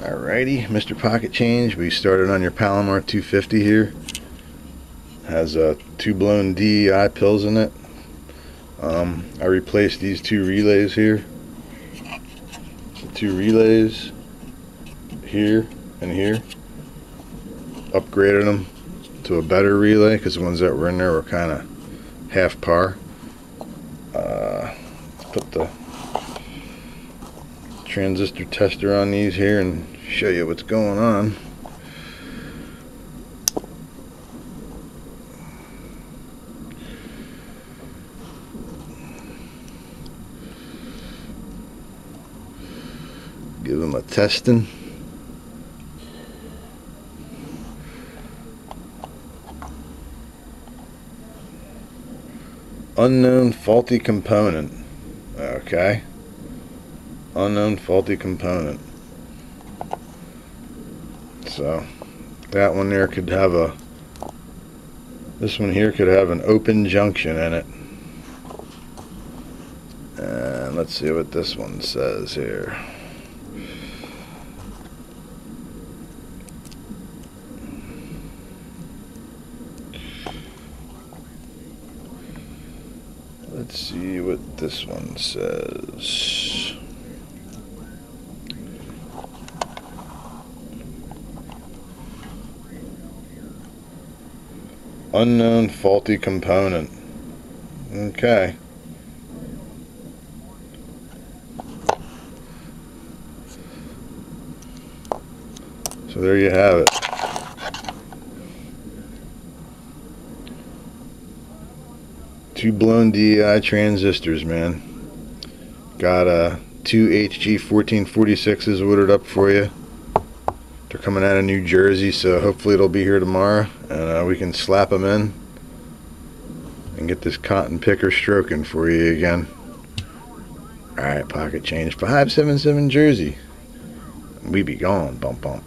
Alrighty, Mr. Pocket Change. We started on your Palomar 250 here. Has uh, two blown DEI pills in it. Um, I replaced these two relays here. The two relays here and here. Upgraded them to a better relay because the ones that were in there were kind of half par. Uh, put the transistor tester on these here and show you what's going on. Give them a testing. Unknown faulty component. Okay. Unknown faulty component. So that one there could have a this one here could have an open junction in it. And let's see what this one says here. Let's see what this one says. Unknown faulty component. Okay. So there you have it. Two blown DI transistors, man. Got uh, two HG1446s ordered up for you. They're coming out of New Jersey, so hopefully it'll be here tomorrow, and uh, we can slap them in and get this cotton picker stroking for you again. All right, pocket change, 577 Jersey. We be gone, bump bump.